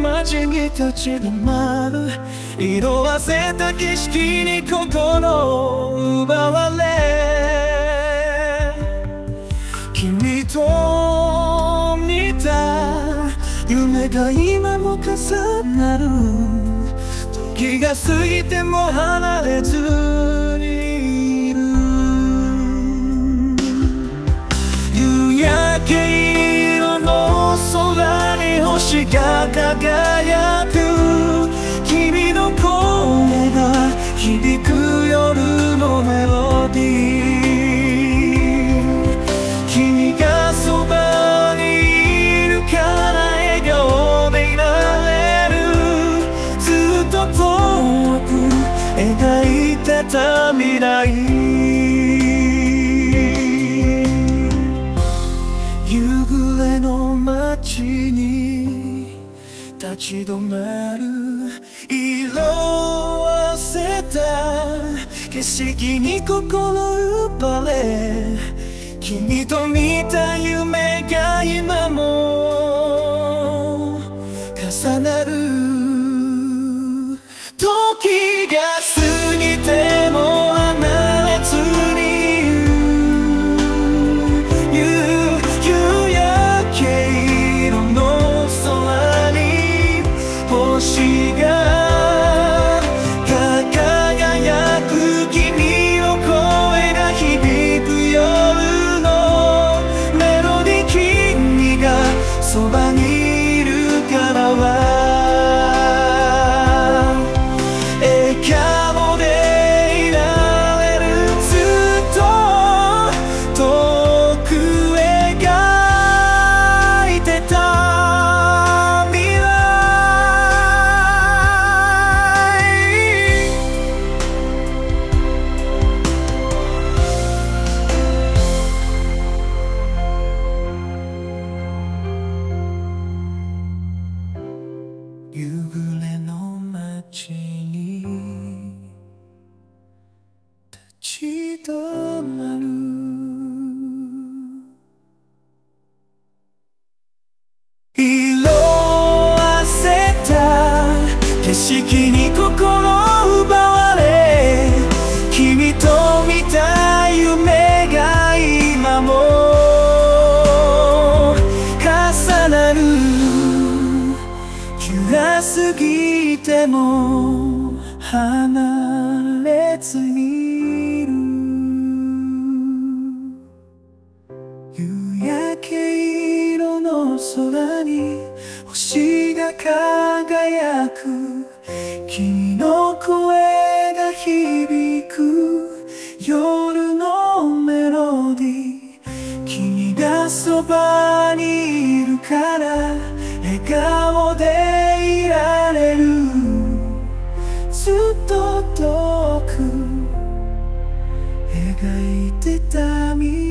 街に立ち止まる色あせた景色に心を奪われ君と見た夢が今も重なる時が過ぎても離れず星が輝く。君の声が響く夜のメロディー。君がそばにいるから笑顔でいられる。ずっと遠く描いてた未来。立ち止まる色あせた景色に心奪われ君と見た夢が今も色に心奪われ君と見た夢が今も重なる暗すぎても離れずにいる夕焼け色の空に星が輝声が響く夜のメロディー。君がそばにいるから笑顔でいられる。ずっと遠く。描いてた未来。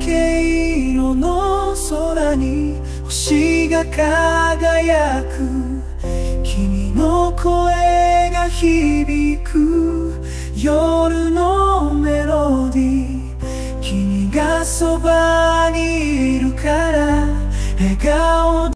酒色の空に星が輝く。君の声が響く。夜のメロディー君がそばにいるから笑顔で